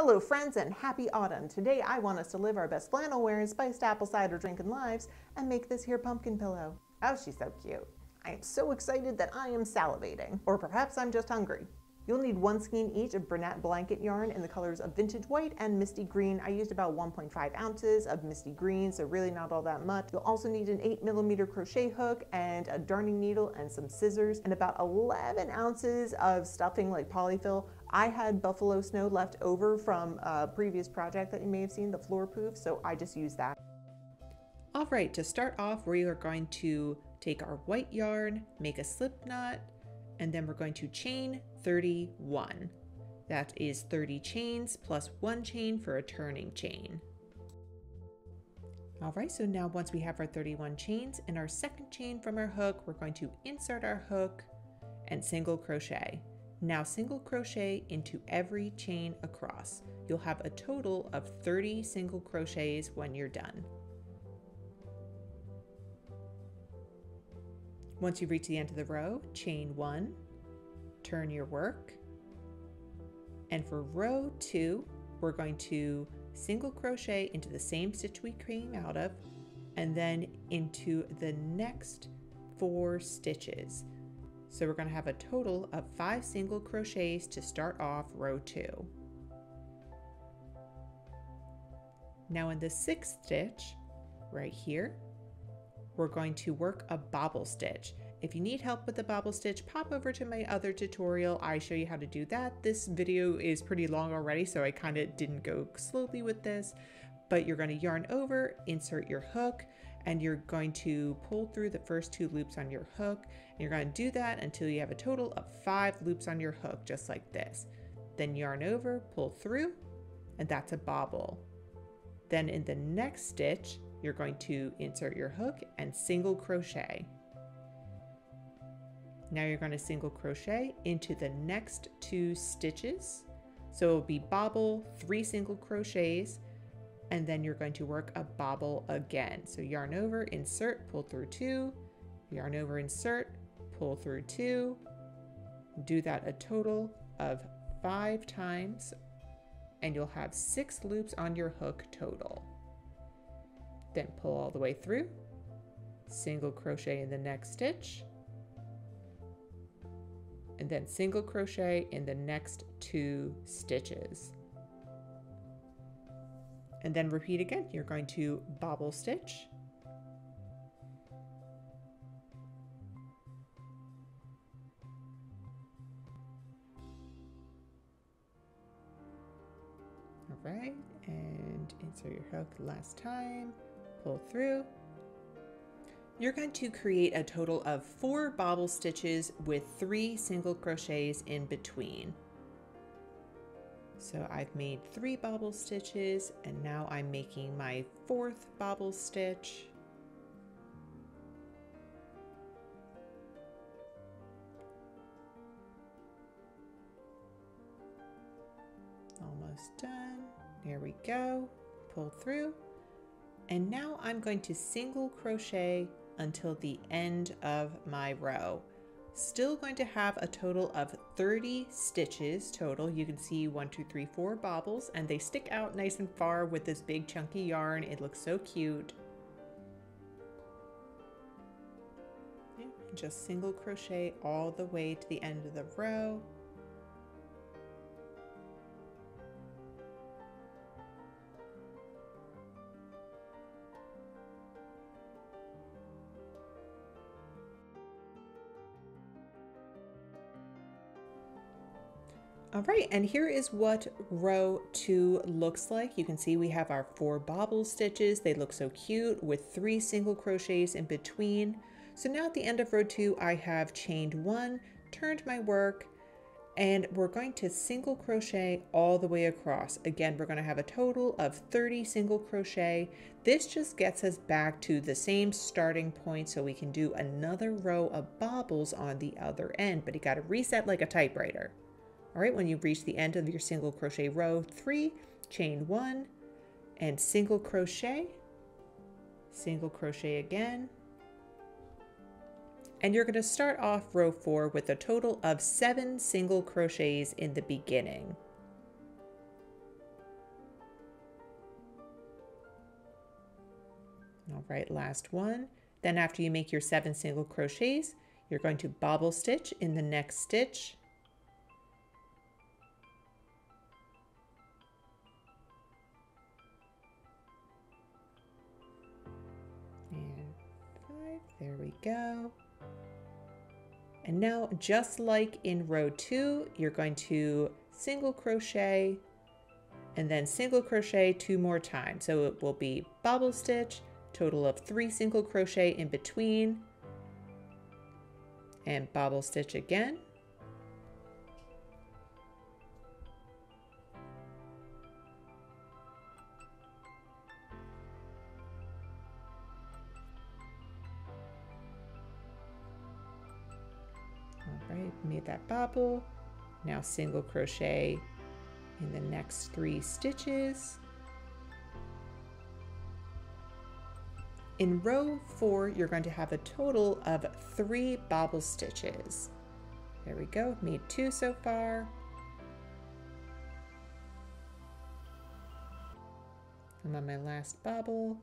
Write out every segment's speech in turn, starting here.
Hello friends and happy autumn. Today I want us to live our best flannel wearing, spiced apple cider drinking lives and make this here pumpkin pillow. Oh, she's so cute. I am so excited that I am salivating. Or perhaps I'm just hungry. You'll need one skein each of Bernat blanket yarn in the colors of vintage white and misty green. I used about 1.5 ounces of misty green, so really not all that much. You'll also need an 8 millimeter crochet hook and a darning needle and some scissors and about 11 ounces of stuffing like polyfill. I had buffalo snow left over from a previous project that you may have seen, the floor poof, so I just used that. All right, to start off, we are going to take our white yarn, make a slip knot, and then we're going to chain 31. That is 30 chains plus one chain for a turning chain. All right, so now once we have our 31 chains and our second chain from our hook, we're going to insert our hook and single crochet. Now single crochet into every chain across. You'll have a total of 30 single crochets when you're done. Once you reach the end of the row, chain one, turn your work. And for row two, we're going to single crochet into the same stitch we came out of and then into the next four stitches. So we're going to have a total of five single crochets to start off row two. Now in the sixth stitch, right here, we're going to work a bobble stitch. If you need help with the bobble stitch, pop over to my other tutorial. I show you how to do that. This video is pretty long already, so I kind of didn't go slowly with this, but you're going to yarn over, insert your hook, and you're going to pull through the first two loops on your hook. And you're going to do that until you have a total of five loops on your hook, just like this. Then yarn over, pull through, and that's a bobble. Then in the next stitch, you're going to insert your hook and single crochet. Now you're going to single crochet into the next two stitches. So it'll be bobble, three single crochets, and then you're going to work a bobble again. So yarn over, insert, pull through two, yarn over, insert, pull through two. Do that a total of five times and you'll have six loops on your hook total. Then pull all the way through, single crochet in the next stitch, and then single crochet in the next two stitches. And then repeat again. You're going to bobble stitch, All right, and insert your hook last time, pull through, you're going to create a total of four bobble stitches with three single crochets in between. So I've made three bobble stitches and now I'm making my fourth bobble stitch. Almost done. There we go. Pull through. And now I'm going to single crochet until the end of my row. Still going to have a total of 30 stitches total. You can see one, two, three, four bobbles and they stick out nice and far with this big chunky yarn. It looks so cute. Just single crochet all the way to the end of the row. All right, and here is what row two looks like. You can see we have our four bobble stitches. They look so cute with three single crochets in between. So now at the end of row two, I have chained one, turned my work, and we're going to single crochet all the way across. Again, we're gonna have a total of 30 single crochet. This just gets us back to the same starting point so we can do another row of bobbles on the other end, but you gotta reset like a typewriter. All right, when you reach the end of your single crochet row, three, chain one, and single crochet, single crochet again. And you're gonna start off row four with a total of seven single crochets in the beginning. All right, last one. Then after you make your seven single crochets, you're going to bobble stitch in the next stitch there we go. And now, just like in row two, you're going to single crochet and then single crochet two more times. So it will be bobble stitch, total of three single crochet in between, and bobble stitch again. Bobble. Now single crochet in the next three stitches. In row four, you're going to have a total of three bobble stitches. There we go, made two so far. I'm on my last bobble.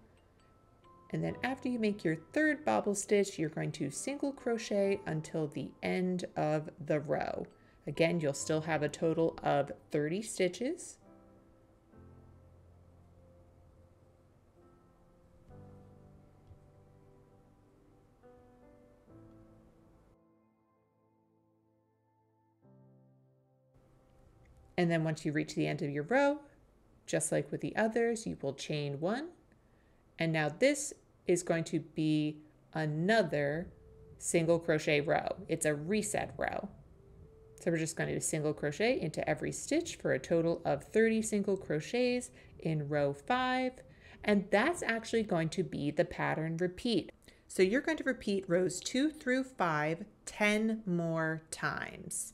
And then after you make your third bobble stitch, you're going to single crochet until the end of the row. Again, you'll still have a total of 30 stitches. And then once you reach the end of your row, just like with the others, you will chain one. And now this is going to be another single crochet row. It's a reset row. So we're just going to do single crochet into every stitch for a total of 30 single crochets in row five. And that's actually going to be the pattern repeat. So you're going to repeat rows two through five 10 more times.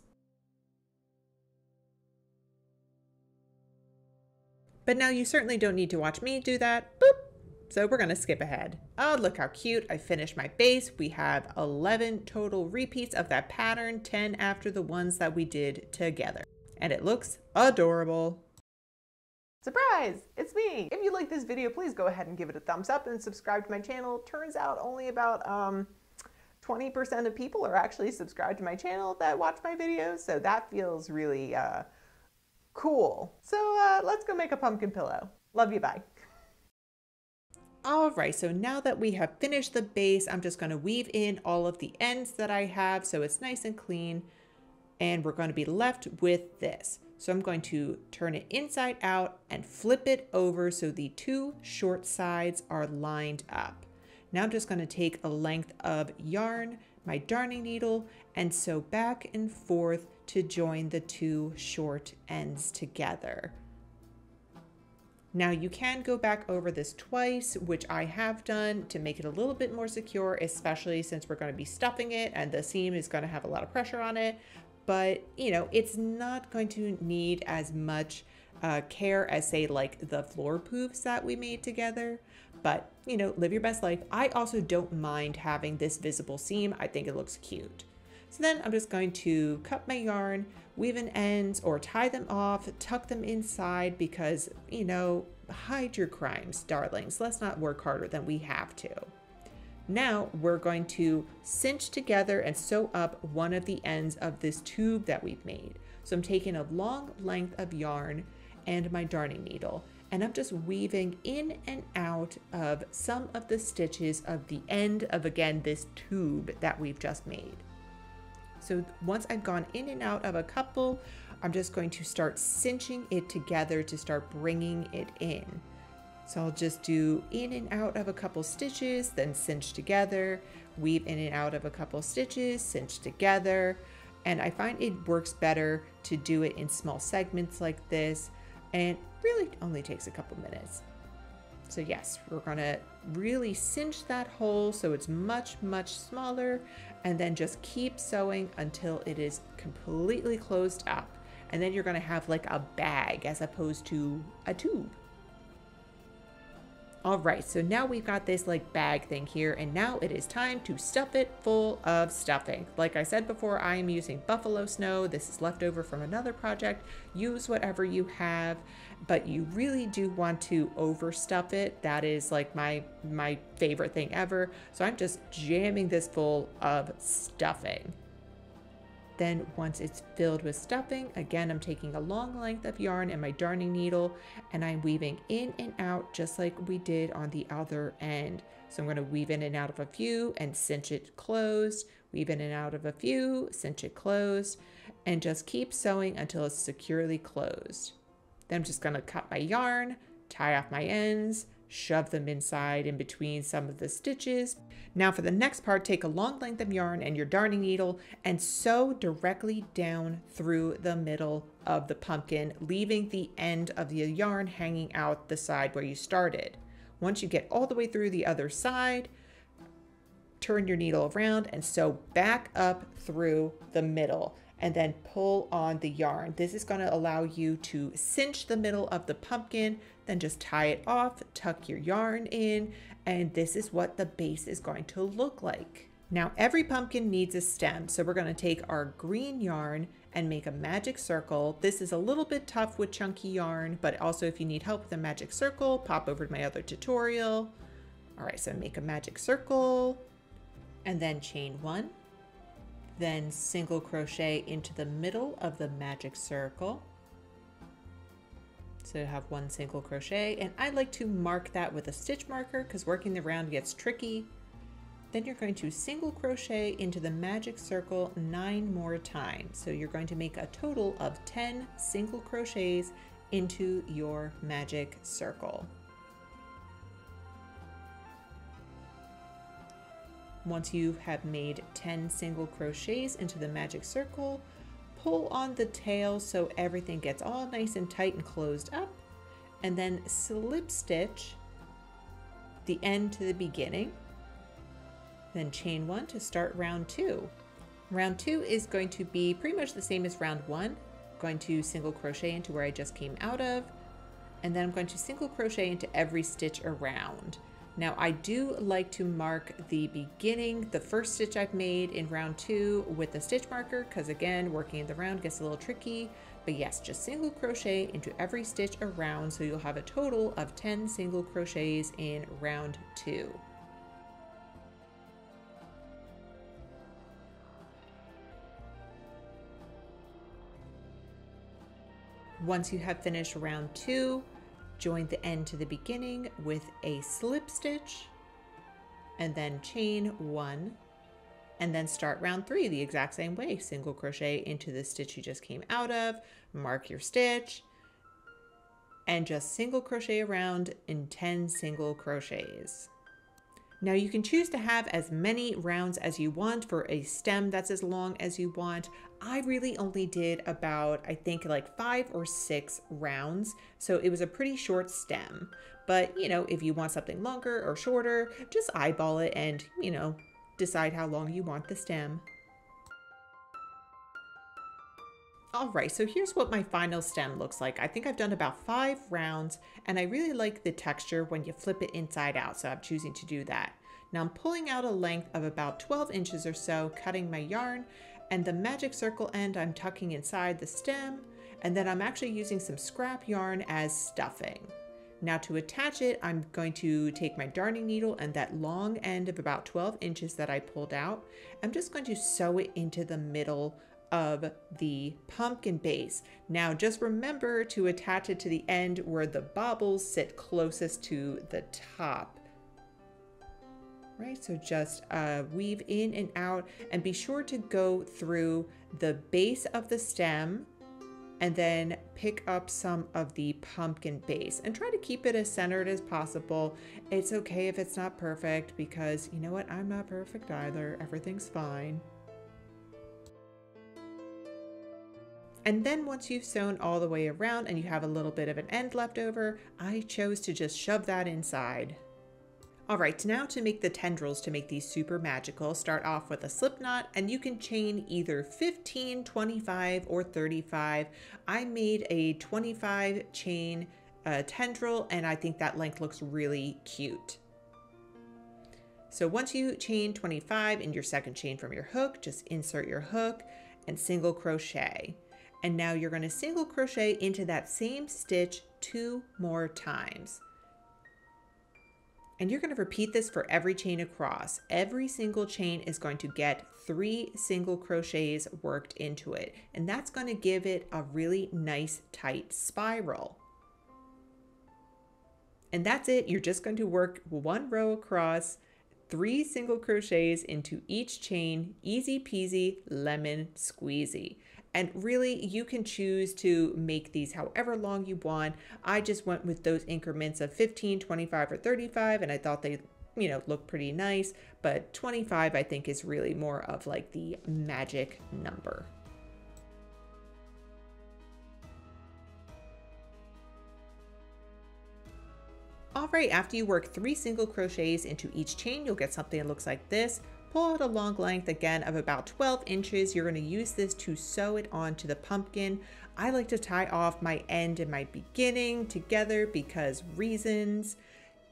But now you certainly don't need to watch me do that. Boop. So we're gonna skip ahead. Oh, look how cute. I finished my base. We have 11 total repeats of that pattern, 10 after the ones that we did together. And it looks adorable. Surprise! It's me! If you like this video, please go ahead and give it a thumbs up and subscribe to my channel. Turns out only about um, 20% of people are actually subscribed to my channel that watch my videos, so that feels really uh, cool. So uh, let's go make a pumpkin pillow. Love you, bye. All right, so now that we have finished the base, I'm just gonna weave in all of the ends that I have so it's nice and clean. And we're gonna be left with this. So I'm going to turn it inside out and flip it over so the two short sides are lined up. Now I'm just gonna take a length of yarn, my darning needle, and sew back and forth to join the two short ends together. Now you can go back over this twice, which I have done to make it a little bit more secure, especially since we're going to be stuffing it and the seam is going to have a lot of pressure on it. But, you know, it's not going to need as much uh, care as say like the floor poofs that we made together. But, you know, live your best life. I also don't mind having this visible seam. I think it looks cute. So then I'm just going to cut my yarn, weave in ends or tie them off, tuck them inside because, you know, hide your crimes, darlings. Let's not work harder than we have to. Now we're going to cinch together and sew up one of the ends of this tube that we've made. So I'm taking a long length of yarn and my darning needle and I'm just weaving in and out of some of the stitches of the end of again this tube that we've just made. So once I've gone in and out of a couple, I'm just going to start cinching it together to start bringing it in. So I'll just do in and out of a couple stitches, then cinch together, weave in and out of a couple stitches, cinch together. And I find it works better to do it in small segments like this and really only takes a couple minutes. So yes, we're gonna really cinch that hole so it's much, much smaller and then just keep sewing until it is completely closed up. And then you're gonna have like a bag as opposed to a tube. All right, so now we've got this like bag thing here, and now it is time to stuff it full of stuffing. Like I said before, I am using buffalo snow. This is left over from another project. Use whatever you have, but you really do want to overstuff it. That is like my my favorite thing ever. So I'm just jamming this full of stuffing. Then once it's filled with stuffing, again, I'm taking a long length of yarn and my darning needle and I'm weaving in and out just like we did on the other end. So I'm gonna weave in and out of a few and cinch it closed, weave in and out of a few, cinch it closed, and just keep sewing until it's securely closed. Then I'm just gonna cut my yarn, tie off my ends, shove them inside in between some of the stitches. Now for the next part, take a long length of yarn and your darning needle and sew directly down through the middle of the pumpkin, leaving the end of the yarn hanging out the side where you started. Once you get all the way through the other side, turn your needle around and sew back up through the middle and then pull on the yarn. This is going to allow you to cinch the middle of the pumpkin, then just tie it off, tuck your yarn in, and this is what the base is going to look like. Now every pumpkin needs a stem, so we're going to take our green yarn and make a magic circle. This is a little bit tough with chunky yarn, but also if you need help with a magic circle, pop over to my other tutorial. All right, so make a magic circle and then chain one, then single crochet into the middle of the magic circle. So you have one single crochet and I like to mark that with a stitch marker because working the round gets tricky. Then you're going to single crochet into the magic circle nine more times. So you're going to make a total of 10 single crochets into your magic circle. Once you have made 10 single crochets into the magic circle, pull on the tail so everything gets all nice and tight and closed up, and then slip stitch the end to the beginning, then chain one to start round two. Round two is going to be pretty much the same as round one, going to single crochet into where I just came out of, and then I'm going to single crochet into every stitch around. Now I do like to mark the beginning, the first stitch I've made in round two with the stitch marker, because again, working in the round gets a little tricky. But yes, just single crochet into every stitch around, so you'll have a total of 10 single crochets in round two. Once you have finished round two, join the end to the beginning with a slip stitch and then chain one and then start round three the exact same way. Single crochet into the stitch you just came out of mark your stitch and just single crochet around in 10 single crochets now you can choose to have as many rounds as you want for a stem that's as long as you want. I really only did about, I think like five or six rounds. So it was a pretty short stem. But you know, if you want something longer or shorter, just eyeball it and, you know, decide how long you want the stem. All right, so here's what my final stem looks like. I think I've done about five rounds and I really like the texture when you flip it inside out, so I'm choosing to do that. Now I'm pulling out a length of about 12 inches or so, cutting my yarn, and the magic circle end I'm tucking inside the stem, and then I'm actually using some scrap yarn as stuffing. Now to attach it, I'm going to take my darning needle and that long end of about 12 inches that I pulled out. I'm just going to sew it into the middle of the pumpkin base. Now just remember to attach it to the end where the bobbles sit closest to the top. Right, so just uh, weave in and out and be sure to go through the base of the stem and then pick up some of the pumpkin base and try to keep it as centered as possible. It's okay if it's not perfect because you know what? I'm not perfect either. Everything's fine. And then once you've sewn all the way around and you have a little bit of an end left over, I chose to just shove that inside. All right, now to make the tendrils to make these super magical, start off with a slip knot and you can chain either 15, 25, or 35. I made a 25 chain uh, tendril and I think that length looks really cute. So once you chain 25 in your second chain from your hook, just insert your hook and single crochet. And now you're going to single crochet into that same stitch two more times. And you're going to repeat this for every chain across. Every single chain is going to get three single crochets worked into it. And that's going to give it a really nice tight spiral. And that's it. You're just going to work one row across three single crochets into each chain, easy peasy, lemon squeezy. And really, you can choose to make these however long you want. I just went with those increments of 15, 25, or 35, and I thought they, you know, look pretty nice. But 25, I think, is really more of like the magic number. All right, after you work three single crochets into each chain, you'll get something that looks like this. Pull out a long length again of about 12 inches. You're gonna use this to sew it onto the pumpkin. I like to tie off my end and my beginning together because reasons.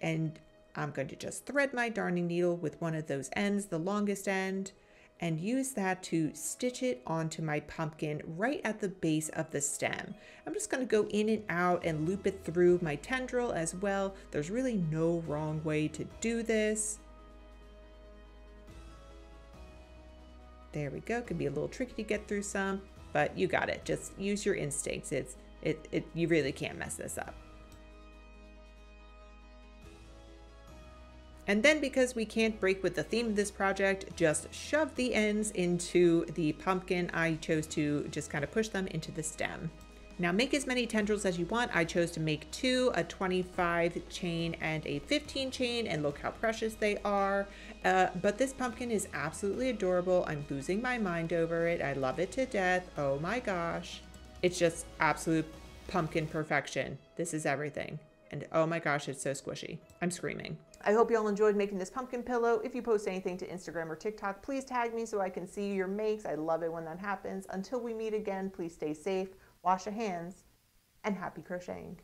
And I'm going to just thread my darning needle with one of those ends, the longest end and use that to stitch it onto my pumpkin right at the base of the stem. I'm just going to go in and out and loop it through my tendril as well. There's really no wrong way to do this. There we go. Could be a little tricky to get through some, but you got it. Just use your instincts. It's it, it you really can't mess this up. And then because we can't break with the theme of this project, just shove the ends into the pumpkin, I chose to just kind of push them into the stem. Now make as many tendrils as you want. I chose to make two, a 25 chain and a 15 chain, and look how precious they are. Uh, but this pumpkin is absolutely adorable. I'm losing my mind over it. I love it to death. Oh my gosh. It's just absolute pumpkin perfection. This is everything. And oh my gosh, it's so squishy. I'm screaming. I hope you all enjoyed making this pumpkin pillow. If you post anything to Instagram or TikTok, please tag me so I can see your makes. I love it when that happens. Until we meet again, please stay safe, wash your hands, and happy crocheting.